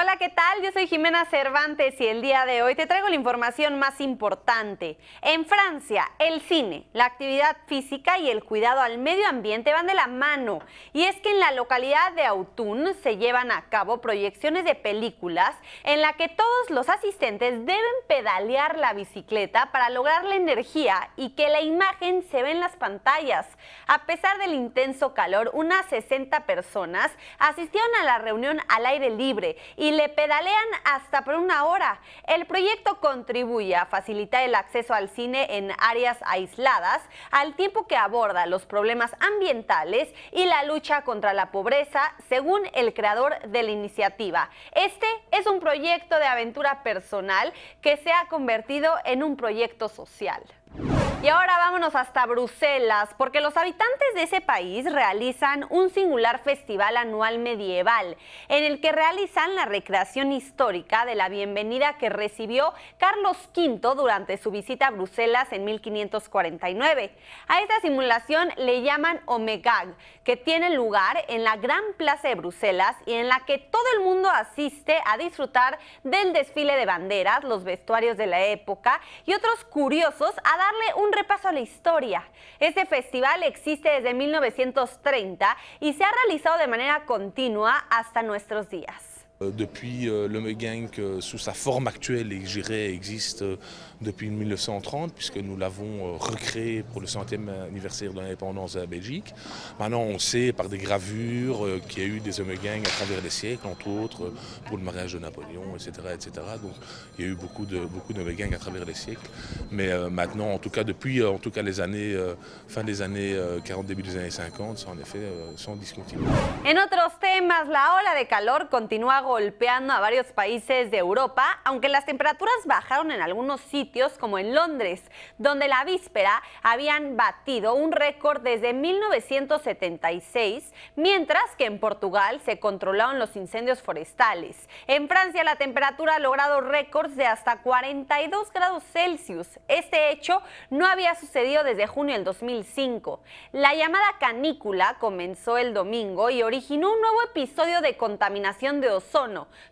Hola, ¿qué tal? Yo soy Jimena Cervantes y el día de hoy te traigo la información más importante. En Francia, el cine, la actividad física y el cuidado al medio ambiente van de la mano. Y es que en la localidad de Autun se llevan a cabo proyecciones de películas en la que todos los asistentes deben pedalear la bicicleta para lograr la energía y que la imagen se ve en las pantallas. A pesar del intenso calor, unas 60 personas asistieron a la reunión al aire libre y le pedalean hasta por una hora. El proyecto contribuye a facilitar el acceso al cine en áreas aisladas, al tiempo que aborda los problemas ambientales y la lucha contra la pobreza, según el creador de la iniciativa. Este es un proyecto de aventura personal que se ha convertido en un proyecto social. Y ahora vámonos hasta Bruselas, porque los habitantes de ese país realizan un singular festival anual medieval, en el que realizan la recreación histórica de la bienvenida que recibió Carlos V durante su visita a Bruselas en 1549. A esta simulación le llaman Omegag, que tiene lugar en la Gran Plaza de Bruselas y en la que todo el mundo asiste a disfrutar del desfile de banderas, los vestuarios de la época y otros curiosos a darle un repaso a la historia. Este festival existe desde 1930 y se ha realizado de manera continua hasta nuestros días. Euh, depuis euh, le Megank euh, sous sa forme actuelle et je existe depuis 1930 puisque nous l'avons recréé pour le centième anniversaire de l'indépendance de la Belgique. Maintenant on sait par des gravures qu'il y a eu des Megang à travers les siècles, entre autres pour le mariage de Napoléon, etc. etc. Donc il y a eu beaucoup de, beaucoup de à travers les siècles. Mais maintenant, en tout cas depuis en tout cas les années, fin des années 40, début des années 50, ça en effet sont discontinués. En otros temas, la ola de calor continúa golpeando a varios países de Europa, aunque las temperaturas bajaron en algunos sitios como en Londres, donde la víspera habían batido un récord desde 1976, mientras que en Portugal se controlaron los incendios forestales. En Francia la temperatura ha logrado récords de hasta 42 grados Celsius. Este hecho no había sucedido desde junio del 2005. La llamada canícula comenzó el domingo y originó un nuevo episodio de contaminación de ozono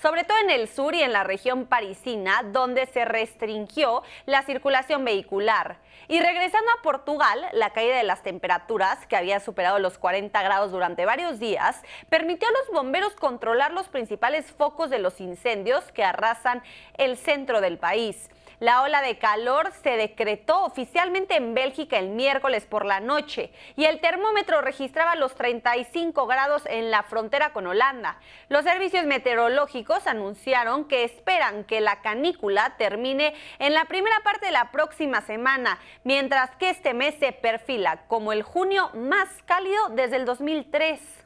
sobre todo en el sur y en la región parisina, donde se restringió la circulación vehicular. Y regresando a Portugal, la caída de las temperaturas, que había superado los 40 grados durante varios días, permitió a los bomberos controlar los principales focos de los incendios que arrasan el centro del país. La ola de calor se decretó oficialmente en Bélgica el miércoles por la noche y el termómetro registraba los 35 grados en la frontera con Holanda. Los servicios meteorológicos anunciaron que esperan que la canícula termine en la primera parte de la próxima semana, mientras que este mes se perfila como el junio más cálido desde el 2003.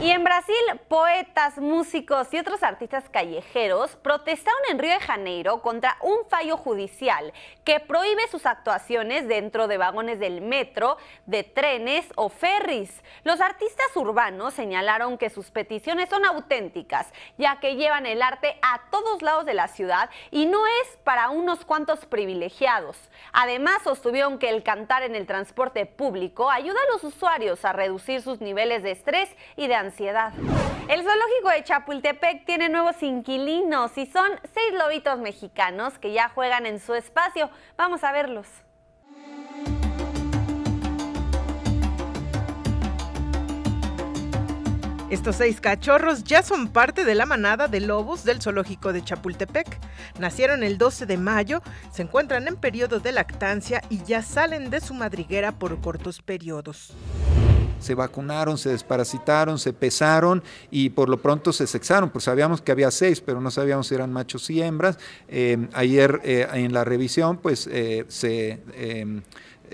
Y en Brasil, poetas, músicos y otros artistas callejeros protestaron en Río de Janeiro contra un fallo judicial que prohíbe sus actuaciones dentro de vagones del metro, de trenes o ferries. Los artistas urbanos señalaron que sus peticiones son auténticas, ya que llevan el arte a todos lados de la ciudad y no es para unos cuantos privilegiados. Además, sostuvieron que el cantar en el transporte público ayuda a los usuarios a reducir sus niveles de estrés y de ansiedad. El zoológico de Chapultepec tiene nuevos inquilinos y son seis lobitos mexicanos que ya juegan en su espacio. Vamos a verlos. Estos seis cachorros ya son parte de la manada de lobos del zoológico de Chapultepec. Nacieron el 12 de mayo, se encuentran en periodo de lactancia y ya salen de su madriguera por cortos periodos se vacunaron, se desparasitaron, se pesaron y por lo pronto se sexaron, pues sabíamos que había seis, pero no sabíamos si eran machos y hembras. Em, ayer eh, en la revisión pues eh, se, em,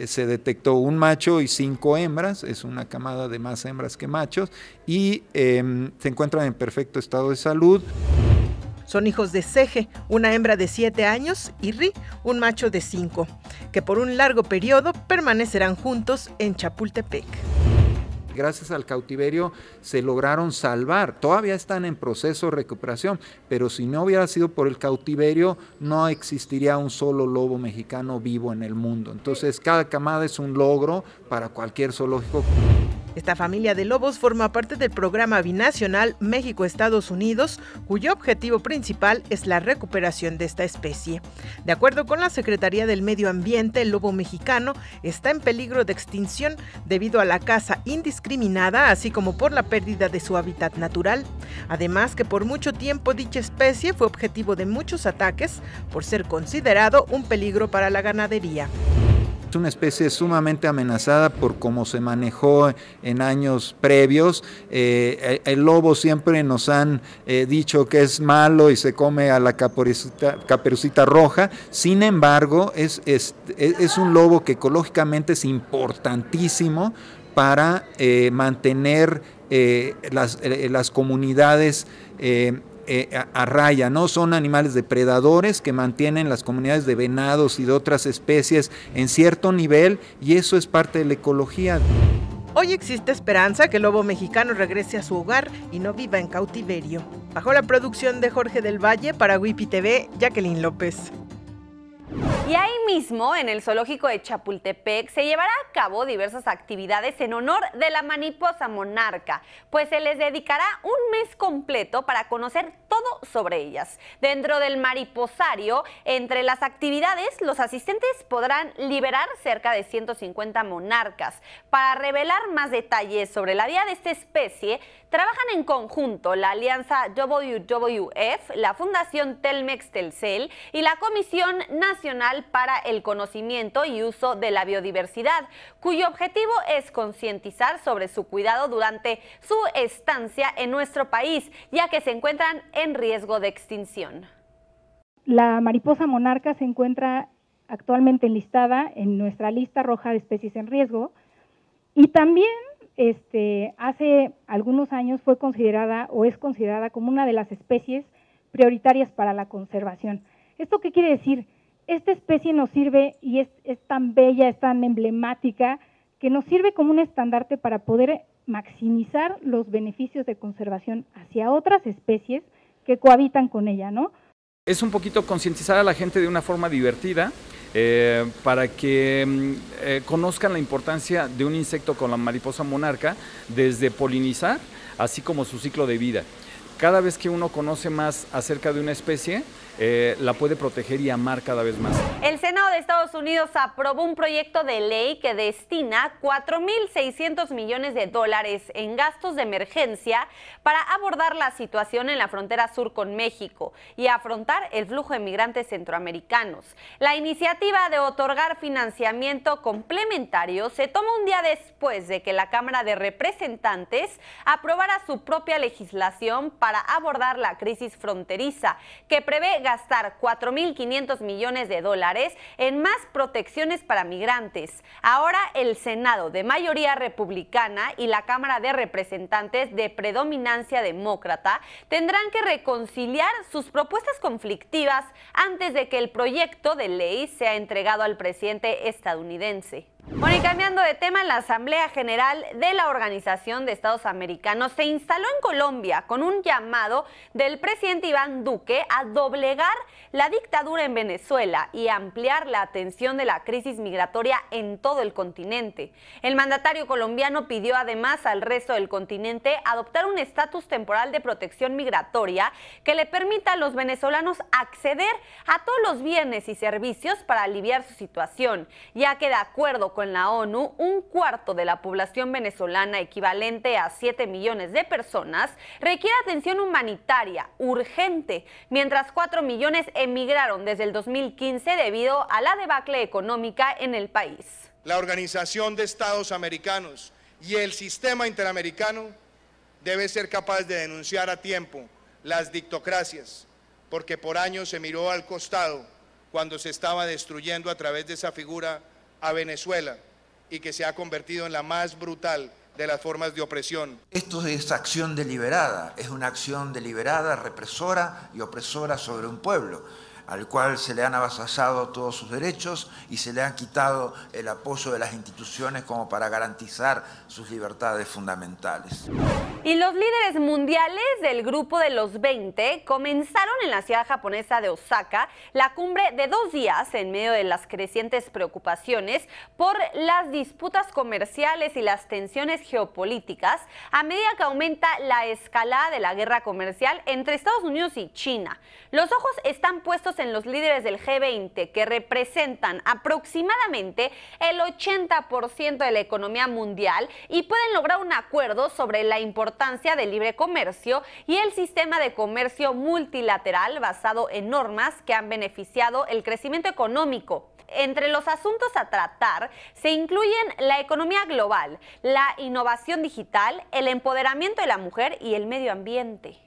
se detectó un macho y cinco hembras, es una camada de más hembras que machos y em, se encuentran en perfecto estado de salud. Son hijos de Ceje, una hembra de 7 años, y Ri, un macho de 5, que por un largo periodo permanecerán juntos en Chapultepec gracias al cautiverio se lograron salvar. Todavía están en proceso de recuperación, pero si no hubiera sido por el cautiverio, no existiría un solo lobo mexicano vivo en el mundo. Entonces, cada camada es un logro para cualquier zoológico. Esta familia de lobos forma parte del programa binacional México-Estados Unidos, cuyo objetivo principal es la recuperación de esta especie. De acuerdo con la Secretaría del Medio Ambiente, el lobo mexicano está en peligro de extinción debido a la caza indiscriminada, así como por la pérdida de su hábitat natural. Además que por mucho tiempo dicha especie fue objetivo de muchos ataques por ser considerado un peligro para la ganadería una especie sumamente amenazada por cómo se manejó en años previos. Eh, el lobo siempre nos han eh, dicho que es malo y se come a la caperucita, roja. Sin embargo, es, es, es, un lobo que ecológicamente es importantísimo para eh, mantener las, las, comunidades eh, a, raya, ¿no? Son animales depredadores que mantienen las comunidades de venados y de otras especies en cierto nivel y eso es parte de la ecología. Hoy existe esperanza que el lobo mexicano regrese a su hogar y no viva en cautiverio. Bajo la producción de Jorge del Valle para Wipi TV, Jacqueline López. Y ahí mismo, en el zoológico de Chapultepec, se llevará a cabo diversas actividades en honor de la mariposa monarca, pues se les dedicará un mes completo para conocer todo sobre ellas. Dentro del mariposario, entre las actividades, los asistentes podrán liberar cerca de 150 monarcas. Para revelar más detalles sobre la vida de esta especie, trabajan en conjunto la alianza WWF, la Fundación Telmex Telcel y la Comisión Nacional para el Conocimiento y Uso de la Biodiversidad, cuyo objetivo es concientizar sobre su cuidado durante su estancia en nuestro país, ya que se encuentran en riesgo de extinción. La mariposa monarca se encuentra actualmente enlistada en nuestra lista roja de especies en riesgo y también este, hace algunos años fue considerada o es considerada como una de las especies prioritarias para la conservación. ¿Esto qué quiere decir? Esta especie nos sirve y es, tan bella, es tan emblemática, que nos sirve como un estandarte para poder maximizar los beneficios de conservación hacia otras especies que cohabitan con ella, ¿no? Es un poquito concientizar a la gente de una forma divertida eh, para que mm, eh, conozcan la importancia de un insecto con la mariposa monarca desde polinizar, así como su ciclo de vida. Cada vez que uno conoce más acerca de una especie, eh, la puede proteger y amar cada vez más. El Senado de Estados Unidos aprobó un proyecto de ley que destina 4.600 millones de dólares en gastos de emergencia para abordar la situación en la frontera sur con México y afrontar el flujo de migrantes centroamericanos. La iniciativa de otorgar financiamiento complementario se toma un día después de que la Cámara de Representantes aprobara su propia legislación para abordar la crisis fronteriza, que prevé gastar 4.500 millones de dólares en más protecciones para migrantes. Ahora el Senado de mayoría republicana y la Cámara de Representantes de predominancia demócrata tendrán que reconciliar sus propuestas conflictivas antes de que el proyecto de ley sea entregado al presidente estadounidense. Bueno, y cambiando de tema, la Asamblea General de la Organización de Estados Americanos se instaló en Colombia con un llamado del presidente Iván Duque a doblegar la dictadura en Venezuela y ampliar la atención de la crisis migratoria en todo el continente. El mandatario colombiano pidió además al resto del continente adoptar un estatus temporal de protección migratoria que le permita a los venezolanos acceder a todos los bienes y servicios para aliviar su situación, ya que de acuerdo con la ONU, un cuarto de la población venezolana, equivalente a 7 millones de personas, requiere atención humanitaria urgente, mientras 4 millones emigraron desde el 2015 debido a la debacle económica en el país. La Organización de Estados Americanos y el sistema interamericano debe ser capaz de denunciar a tiempo las dictocracias, porque por años se miró al costado cuando se estaba destruyendo a través de esa figura a Venezuela y que se ha convertido en la más brutal de las formas de opresión. Esto es acción deliberada, es una acción deliberada, represora y opresora sobre un pueblo. Al cual se le han avasallado todos sus derechos y se le han quitado el apoyo de las instituciones como para garantizar sus libertades fundamentales. Y los líderes mundiales del grupo de los 20 comenzaron en la ciudad japonesa de Osaka la cumbre de dos días en medio de las crecientes preocupaciones por las disputas comerciales y las tensiones geopolíticas a medida que aumenta la escalada de la guerra comercial entre Estados Unidos y China. Los ojos están puestos en los líderes del G20 que representan aproximadamente el 80% de la economía mundial y pueden lograr un acuerdo sobre la importancia del libre comercio y el sistema de comercio multilateral basado en normas que han beneficiado el crecimiento económico. Entre los asuntos a tratar se incluyen la economía global, la innovación digital, el empoderamiento de la mujer y el medio ambiente.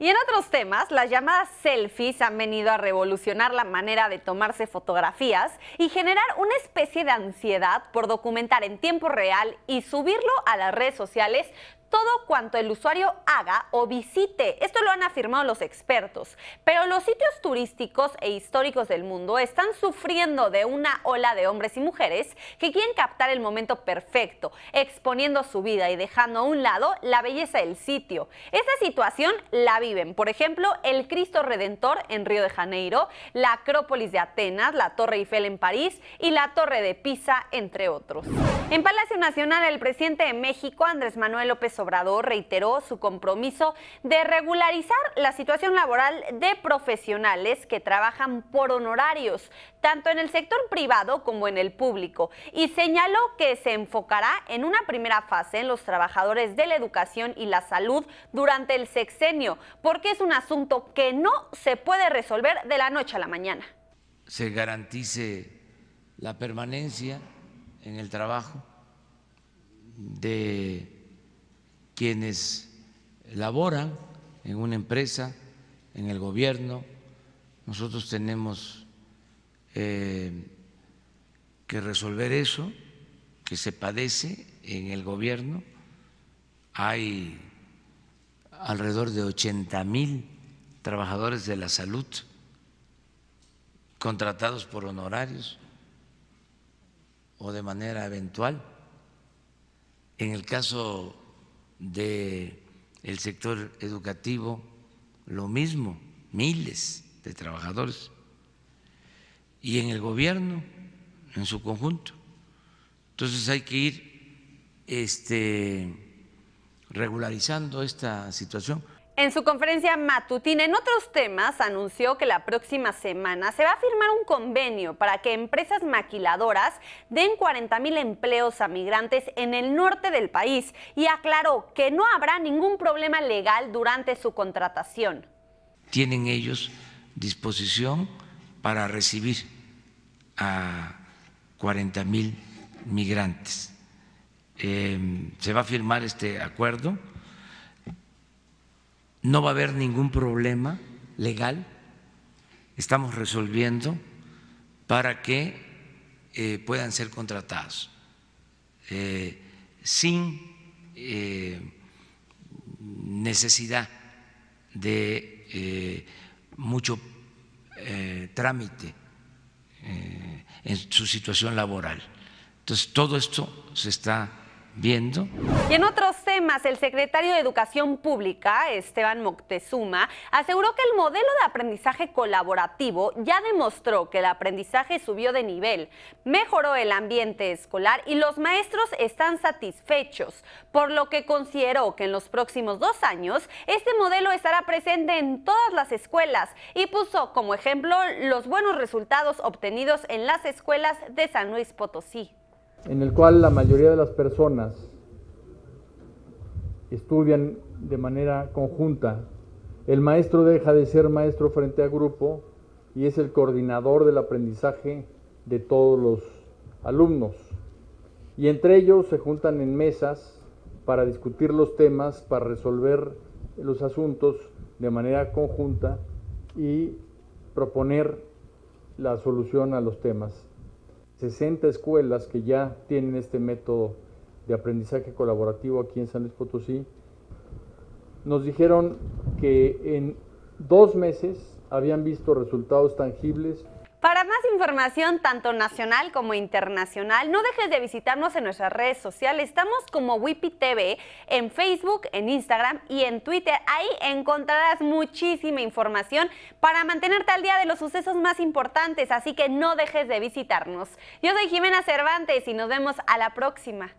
Y en otros temas, las llamadas selfies han venido a revolucionar la manera de tomarse fotografías y generar una especie de ansiedad por documentar en tiempo real y subirlo a las redes sociales todo cuanto el usuario haga o visite. Esto lo han afirmado los expertos. Pero los sitios turísticos e históricos del mundo están sufriendo de una ola de hombres y mujeres que quieren captar el momento perfecto, exponiendo su vida y dejando a un lado la belleza del sitio. Esta situación la viven, por ejemplo, el Cristo Redentor en Río de Janeiro, la Acrópolis de Atenas, la Torre Eiffel en París y la Torre de Pisa, entre otros. En Palacio Nacional, el presidente de México, Andrés Manuel López Reiteró su compromiso de regularizar la situación laboral de profesionales que trabajan por honorarios, tanto en el sector privado como en el público, y señaló que se enfocará en una primera fase en los trabajadores de la educación y la salud durante el sexenio, porque es un asunto que no se puede resolver de la noche a la mañana. Se garantice la permanencia en el trabajo de quienes laboran en una empresa, en el gobierno. Nosotros tenemos eh, que resolver eso que se padece en el gobierno. Hay alrededor de 80 mil trabajadores de la salud contratados por honorarios o de manera eventual. En el caso del el sector educativo, lo mismo, miles de trabajadores. Y en el gobierno, en su conjunto. Entonces hay que ir este, regularizando esta situación. En su conferencia matutina, en otros temas, anunció que la próxima semana se va a firmar un convenio para que empresas maquiladoras den 40 mil empleos a migrantes en el norte del país y aclaró que no habrá ningún problema legal durante su contratación. Tienen ellos disposición para recibir a 40 mil migrantes. Eh, se va a firmar este acuerdo no va a haber ningún problema legal. Estamos resolviendo para que eh, puedan ser contratados eh, sin eh, necesidad de mucho trámite en su situación laboral. Entonces, todo esto se está viendo. Y en otros temas, el secretario de Educación Pública, Esteban Moctezuma, aseguró que el modelo de aprendizaje colaborativo ya demostró que el aprendizaje subió de nivel, mejoró el ambiente escolar y los maestros están satisfechos, por lo que consideró que en los próximos dos años este modelo estará presente en todas las escuelas y puso como ejemplo los buenos resultados obtenidos en las escuelas de San Luis Potosí en el cual la mayoría de las personas estudian de manera conjunta. El maestro deja de ser maestro frente a grupo y es el coordinador del aprendizaje de todos los alumnos. Y entre ellos se juntan en mesas para discutir los temas, para resolver los asuntos de manera conjunta y proponer la solución a los temas. 60 escuelas que ya tienen este método de aprendizaje colaborativo aquí en San Luis Potosí, nos dijeron que en dos meses habían visto resultados tangibles. Para más información, tanto nacional como internacional, no dejes de visitarnos en nuestras redes sociales. Estamos como Wipi TV en Facebook, en Instagram y en Twitter. Ahí encontrarás muchísima información para mantenerte al día de los sucesos más importantes, así que no dejes de visitarnos. Yo soy Jimena Cervantes y nos vemos a la próxima.